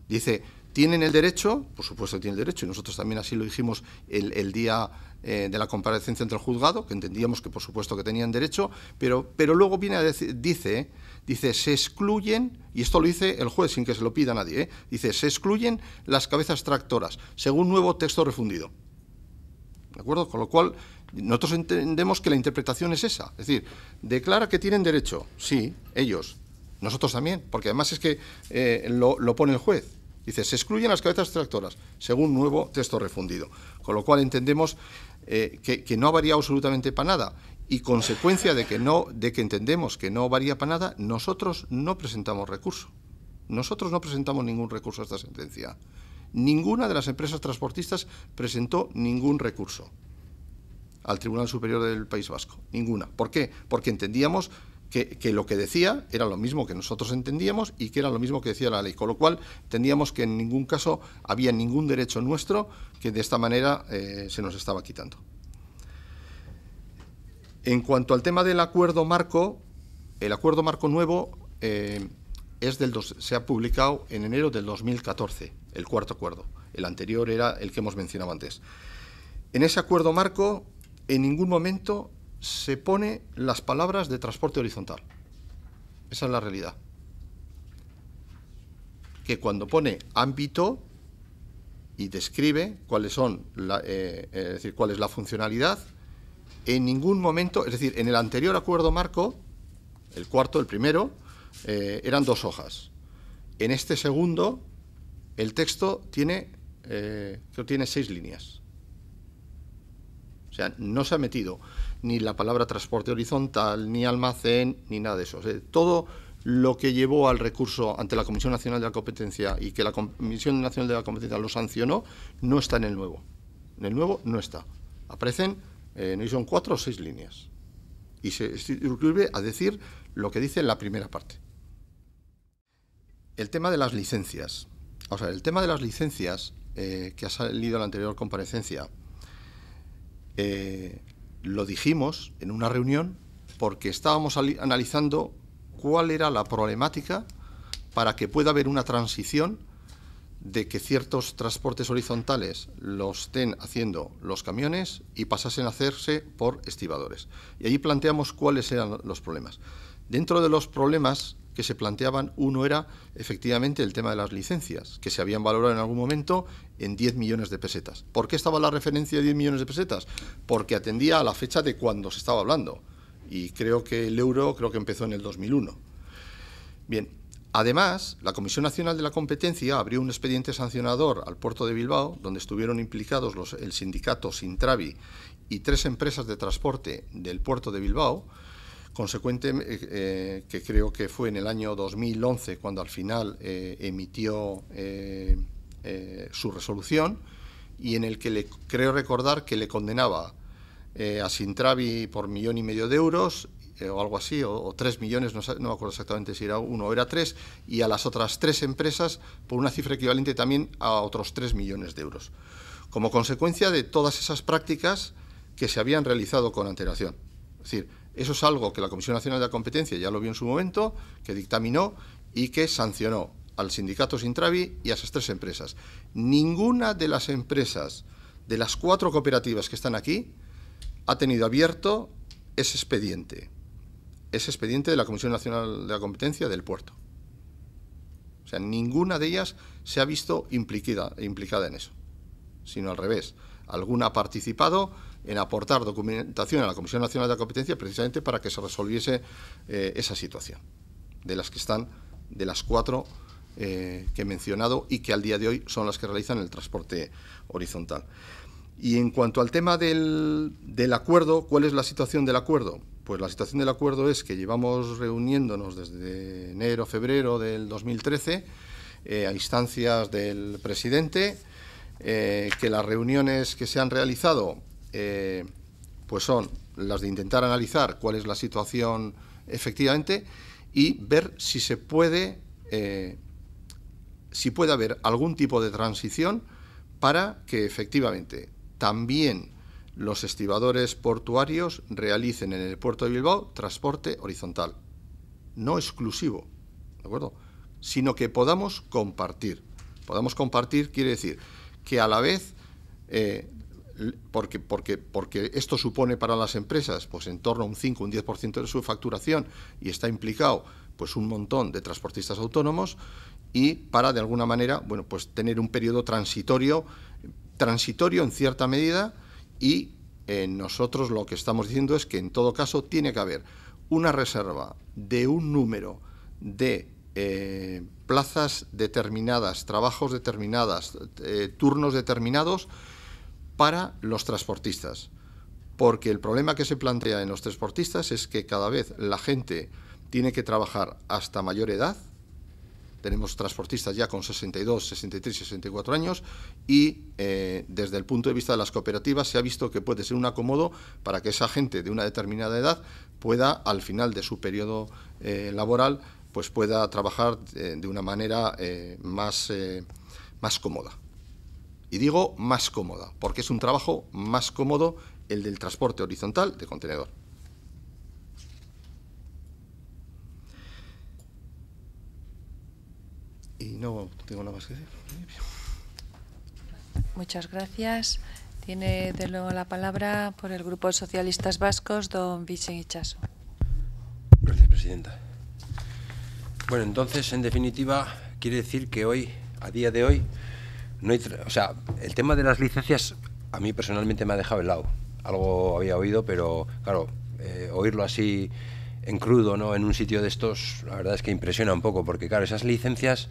Dice, tienen el derecho, por supuesto tienen el derecho, y nosotros también así lo dijimos el, día eh, de la comparecencia entre el juzgado, que entendíamos que por supuesto que tenían derecho, pero, pero luego viene a decir, dice, dice, se excluyen, y esto lo dice el juez sin que se lo pida a nadie, ¿eh? dice, se excluyen las cabezas tractoras, según nuevo texto refundido. ¿De acuerdo? Con lo cual, nosotros entendemos que la interpretación es esa. Es decir, declara que tienen derecho, sí, ellos, nosotros también, porque además es que eh, lo, pone el juez. Dice, se excluyen las cabezas tractoras, según nuevo texto refundido. Con lo cual entendemos eh, que, que, no ha variado absolutamente para nada y consecuencia de que no de que entendemos que no varía para nada, nosotros no presentamos recurso. Nosotros no presentamos ningún recurso a esta sentencia. Ninguna de las empresas transportistas presentó ningún recurso al Tribunal Superior del País Vasco. Ninguna. ¿Por qué? Porque entendíamos que, que, lo que decía era lo mismo que nosotros entendíamos y que era lo mismo que decía la ley. Con lo cual, entendíamos que en ningún caso había ningún derecho nuestro que de esta manera eh, se nos estaba quitando. En cuanto al tema del acuerdo marco, el acuerdo marco nuevo eh, se ha publicado en enero del 2014, el cuarto acuerdo. El anterior era el que hemos mencionado antes. En ese acuerdo marco, en ningún momento se pone las palabras de transporte horizontal. Esa es la realidad. Que cuando pone ámbito y describe cuáles son, eh, es decir, cuál es la funcionalidad, en ningún momento, es decir, en el anterior acuerdo marco, el cuarto, el primero, eh, eran dos hojas. En este segundo, el texto tiene, eh, tiene seis líneas. O sea, no se ha metido ni la palabra transporte horizontal, ni almacén, ni nada de eso. todo lo que llevó al recurso ante la Comisión Nacional de la Competencia y que la Comisión Nacional de la Competencia lo sancionó, no está en el nuevo. En el nuevo no está. Aparecen eh, no son cuatro o seis líneas. Y se circunscribe a decir lo que dice en la primera parte. El tema de las licencias. O sea, el tema de las licencias eh, que ha salido en la anterior comparecencia, eh, lo dijimos en una reunión porque estábamos analizando cuál era la problemática para que pueda haber una transición de que ciertos transportes horizontales los estén haciendo los camiones y pasasen a hacerse por estibadores. Y allí planteamos cuáles eran los problemas. Dentro de los problemas que se planteaban, uno era efectivamente el tema de las licencias, que se habían valorado en algún momento en 10 millones de pesetas. ¿Por qué estaba la referencia de 10 millones de pesetas? Porque atendía a la fecha de cuando se estaba hablando. Y creo que el euro creo que empezó en el 2001. Bien, Además, la Comisión Nacional de la Competencia abrió un expediente sancionador al puerto de Bilbao, donde estuvieron implicados el sindicato Sintravi y tres empresas de transporte del puerto de Bilbao, consecuente eh, eh, que creo que fue en el año 2011 cuando al final eh, emitió su resolución y en el que le creo recordar que le condenaba a Sintravi por millón y medio de euros eh, o algo así, o, tres millones, no, me acuerdo exactamente si era uno o era tres, y a las otras tres empresas por una cifra equivalente también a otros tres millones de euros, como consecuencia de todas esas prácticas que se habían realizado con antelación. Es decir, eso es algo que la Comisión Nacional de la Competencia ya lo vio en su momento, que dictaminó y que sancionó al sindicato Sintravi y a esas tres empresas. Ninguna de las empresas de las cuatro cooperativas que están aquí ha tenido abierto ese expediente es expediente de la Comisión Nacional de la Competencia del puerto. O sea, ninguna de ellas se ha visto implicada, en eso, sino al revés. Alguna ha participado en aportar documentación a la Comisión Nacional de la Competencia precisamente para que se resolviese eh, esa situación, de las que están, de las cuatro eh, que he mencionado y que al día de hoy son las que realizan el transporte horizontal. Y en cuanto al tema del, acuerdo, ¿cuál es la situación del acuerdo? Pues la situación del acuerdo es que llevamos reuniéndonos desde enero, febrero del 2013 eh, a instancias del presidente, eh, que las reuniones que se han realizado eh, pues son las de intentar analizar cuál es la situación efectivamente y ver si se puede si puede haber algún tipo de transición para que efectivamente también los estibadores portuarios realicen en el puerto de Bilbao transporte horizontal, no exclusivo, ¿de acuerdo? Sino que podamos compartir. Podamos compartir quiere decir que a la vez, eh, porque, porque, porque esto supone para las empresas pues en torno a un 5, un 10% de su facturación y está implicado pues un montón de transportistas autónomos y para de alguna manera, bueno, pues tener un periodo transitorio transitorio en cierta medida y eh, nosotros lo que estamos diciendo es que en todo caso tiene que haber una reserva de un número de eh, plazas determinadas, trabajos determinadas, eh, turnos determinados para los transportistas. Porque el problema que se plantea en los transportistas es que cada vez la gente tiene que trabajar hasta mayor edad, tenemos transportistas ya con 62, 63, 64 años y eh, desde el punto de vista de las cooperativas se ha visto que puede ser un acomodo para que esa gente de una determinada edad pueda, al final de su periodo eh, laboral, pues pueda trabajar eh, de una manera más, más cómoda. Y digo más cómoda, porque es un trabajo más cómodo el del transporte horizontal de contenedor. Y no tengo nada más que decir. Muchas gracias. Tiene de nuevo la palabra por el Grupo de Socialistas Vascos, don Vicente Ichaso. Gracias, Presidenta. Bueno, entonces, en definitiva, quiere decir que hoy, a día de hoy, no hay... O sea, el tema de las licencias a mí personalmente me ha dejado helado. Algo había oído, pero claro, eh, oírlo así en crudo, ¿no? En un sitio de estos, la verdad es que impresiona un poco, porque claro, esas licencias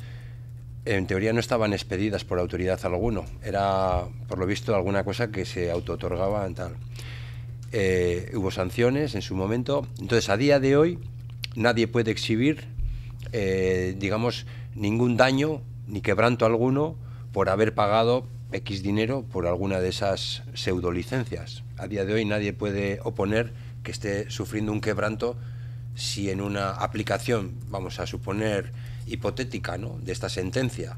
en teoría no estaban expedidas por autoridad alguno, era por lo visto alguna cosa que se auto-otorgaba en tal. Eh, hubo sanciones en su momento, entonces a día de hoy nadie puede exhibir, eh, digamos, ningún daño ni quebranto alguno por haber pagado X dinero por alguna de esas pseudolicencias. A día de hoy nadie puede oponer que esté sufriendo un quebranto si en una aplicación, vamos a suponer, hipotética ¿no? de esta sentencia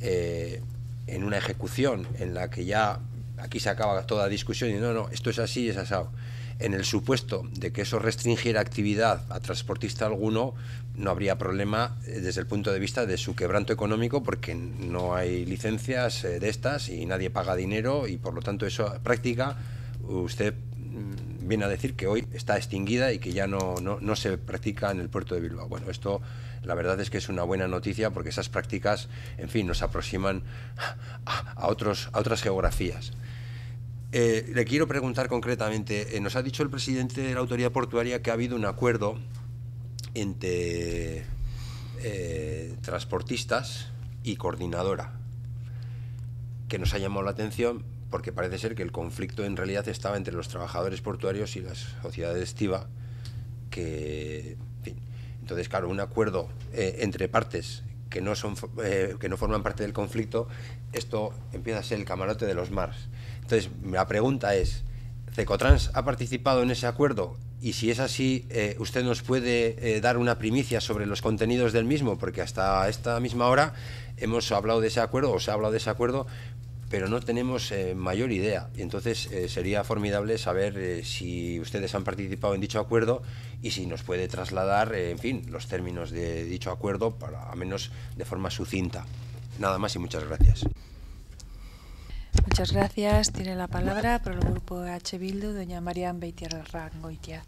eh, en una ejecución en la que ya aquí se acaba toda discusión y no, no, esto es así, es asado. En el supuesto de que eso restringiera actividad a transportista alguno, no habría problema eh, desde el punto de vista de su quebranto económico porque no hay licencias eh, de estas y nadie paga dinero y por lo tanto eso práctica usted mm, viene a decir que hoy está extinguida y que ya no, no, se practica en el puerto de Bilbao. Bueno, esto la verdad es que es una buena noticia porque esas prácticas, en fin, nos aproximan a, otros, a otras geografías. Eh, le quiero preguntar concretamente, eh, nos ha dicho el presidente de la autoridad portuaria que ha habido un acuerdo entre eh, transportistas y coordinadora, que nos ha llamado la atención porque parece ser que el conflicto en realidad estaba entre los trabajadores portuarios y las sociedades estiva, que entonces, claro, un acuerdo eh, entre partes que no, son, eh, que no forman parte del conflicto, esto empieza a ser el camarote de los Mars. Entonces, la pregunta es, ¿Cecotrans ha participado en ese acuerdo? Y si es así, eh, ¿usted nos puede dar una primicia sobre los contenidos del mismo? Porque hasta esta misma hora hemos hablado de ese acuerdo, o se ha hablado de ese acuerdo, pero no tenemos eh, mayor idea. Entonces eh, sería formidable saber eh, si ustedes han participado en dicho acuerdo y si nos puede trasladar, en fin, los términos de dicho acuerdo, para, a menos de forma sucinta. Nada más y muchas gracias. Muchas gracias. Tiene la palabra por el grupo H. Bildu, doña María Beitier Rangoitia.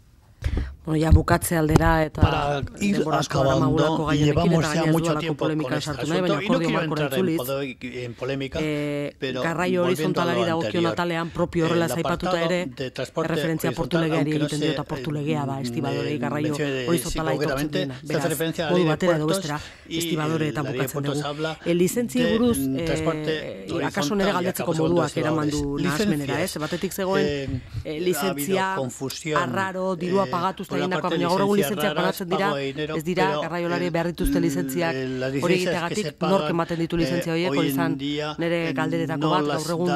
Bueno, ya bukatze aldera eta para ir acabando llevamos ya mucho tiempo con este asunto y no quiero entrar en, en polémica eh, pero garraio horizontalari dagokion atalean propio horrela zaipatuta ere referentzia portulegeari egiten diota portulegea da estibadorei garraio horizontala itotzen dena. beraz, modu batera edo bestera estibadore eta bukatzen dugu. el licentzi buruz eh, akaso nere galdetzeko moduak eraman du nahazmenera, ez? Batetik zegoen licentzia arraro, dirua pagatu egindako, baina gaur egun lizentziak banatzen dira, ez dira, garraiolari behar dituzte lizentziak hori egiteagatik, nork ematen ditu lizentzia horiek, hori izan nire galderetako bat, gaur egun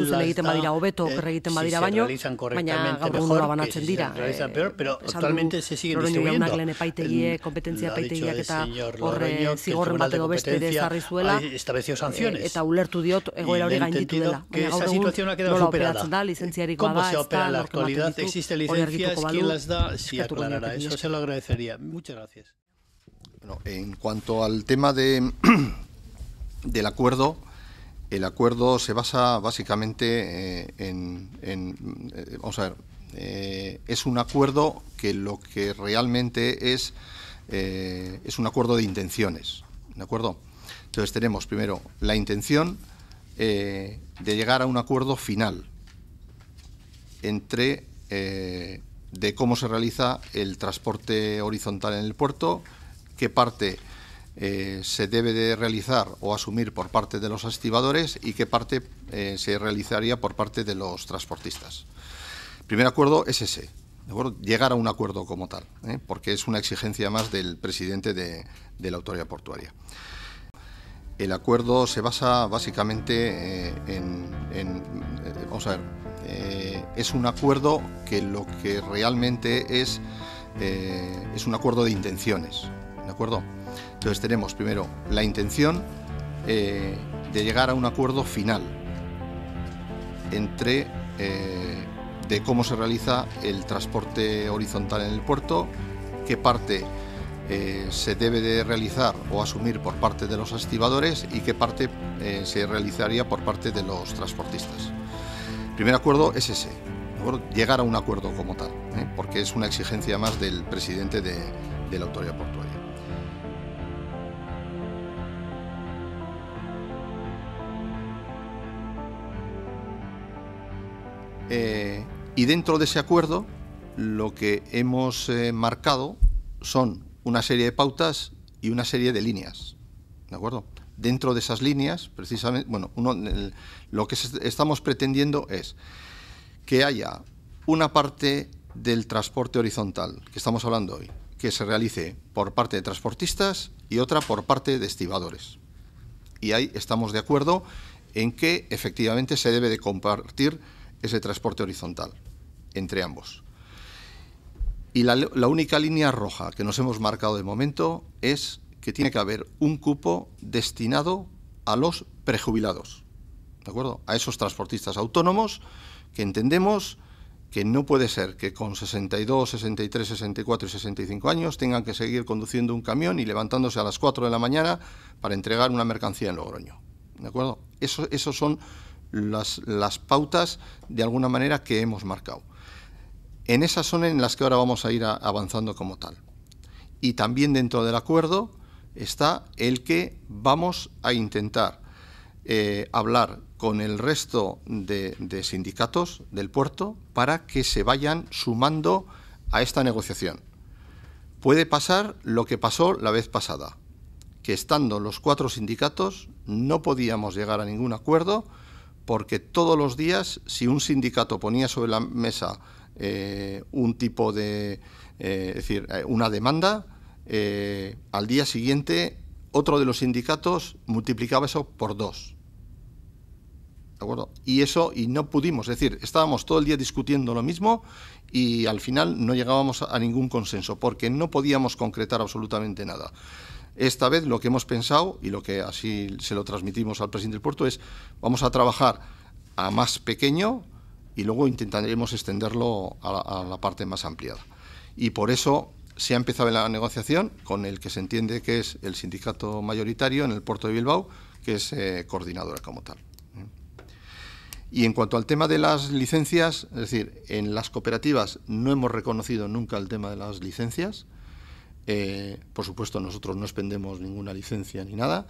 zuzen egiten badira hobeto, egiten badira baino, baina gaur egun nola banatzen dira. Pero actualmente se siguen distribuyendo. lehen epaitegie, kompetentzia epaitegiak eta horre zigorren bat edo beste ere zarri zuela, eta ulertu diot egoera hori gainditu dela. Baina gaur egun nola operatzen da, lizentziarik bada, ez da, nork ematen ditu, ¿quién las da? Si aclarará. Eso se lo agradecería. Muchas gracias. Bueno, en cuanto al tema de, del acuerdo, el acuerdo se basa básicamente eh, en, eh, vamos a ver, eh, es un acuerdo que lo que realmente es es un acuerdo de intenciones, ¿de acuerdo? Entonces tenemos primero la intención de llegar a un acuerdo final entre de cómo se realiza el transporte horizontal en el puerto, qué parte eh, se debe de realizar o asumir por parte de los estibadores y qué parte eh, se realizaría por parte de los transportistas. El primer acuerdo es ese, llegar a un acuerdo como tal, ¿eh? porque es una exigencia más del presidente de, la autoridad portuaria. El acuerdo se basa básicamente en, en, vamos a ver, eh, es un acuerdo que lo que realmente es eh, es un acuerdo de intenciones, ¿de acuerdo? Entonces tenemos primero la intención eh, de llegar a un acuerdo final entre de cómo se realiza el transporte horizontal en el puerto, qué parte se debe de realizar o asumir por parte de los estibadores y qué parte se realizaría por parte de los transportistas primer acuerdo es ese, llegar a un acuerdo como tal, ¿eh? porque es una exigencia más del presidente de, la autoridad portuaria. Eh, y dentro de ese acuerdo, lo que hemos eh, marcado son una serie de pautas y una serie de líneas. ¿De acuerdo? Dentro de esas líneas, precisamente, bueno, lo que estamos pretendiendo es que haya una parte del transporte horizontal que estamos hablando hoy, que se realice por parte de transportistas y otra por parte de estibadores. Y ahí estamos de acuerdo en que efectivamente se debe de compartir ese transporte horizontal entre ambos. Y la única línea roja que nos hemos marcado de momento es que tiene que haber un cupo destinado a los prejubilados, ¿de acuerdo? A esos transportistas autónomos que entendemos que no puede ser que con 62, 63, 64 y 65 años tengan que seguir conduciendo un camión y levantándose a las 4 de la mañana para entregar una mercancía en Logroño. ¿De acuerdo? Eso, eso son las, las pautas, de alguna manera, que hemos marcado. En esas son en las que ahora vamos a ir avanzando como tal. Y también dentro del acuerdo está el que vamos a intentar eh, hablar con el resto de, sindicatos del puerto para que se vayan sumando a esta negociación. Puede pasar lo que pasó la vez pasada, que estando los cuatro sindicatos no podíamos llegar a ningún acuerdo porque todos los días, si un sindicato ponía sobre la mesa eh, un tipo de, eh, es decir, una demanda, eh, al día siguiente otro de los sindicatos multiplicaba eso por dos. ¿De acuerdo? Y eso, y no pudimos, es decir, estábamos todo el día discutiendo lo mismo y al final no llegábamos a ningún consenso, porque no podíamos concretar absolutamente nada. Esta vez lo que hemos pensado, y lo que así se lo transmitimos al presidente del puerto, es vamos a trabajar a más pequeño y luego intentaremos extenderlo a la parte más ampliada. Y por eso se ha empezado la negociación con el que se entiende que es el sindicato mayoritario en el puerto de Bilbao, que es eh, coordinadora como tal. Y en cuanto al tema de las licencias, es decir, en las cooperativas no hemos reconocido nunca el tema de las licencias. Eh, por supuesto, nosotros no expendemos ninguna licencia ni nada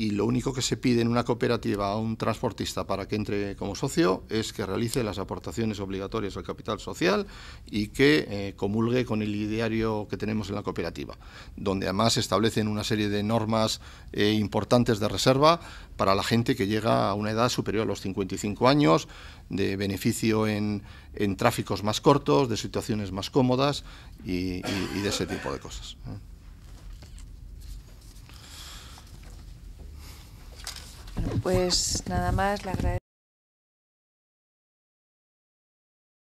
y lo único que se pide en una cooperativa a un transportista para que entre como socio es que realice las aportaciones obligatorias al capital social y que eh, comulgue con el ideario que tenemos en la cooperativa, donde además se establecen una serie de normas eh, importantes de reserva para la gente que llega a una edad superior a los 55 años, de beneficio en, tráficos más cortos, de situaciones más cómodas y de ese tipo de cosas. Pues nada más, le agradezco.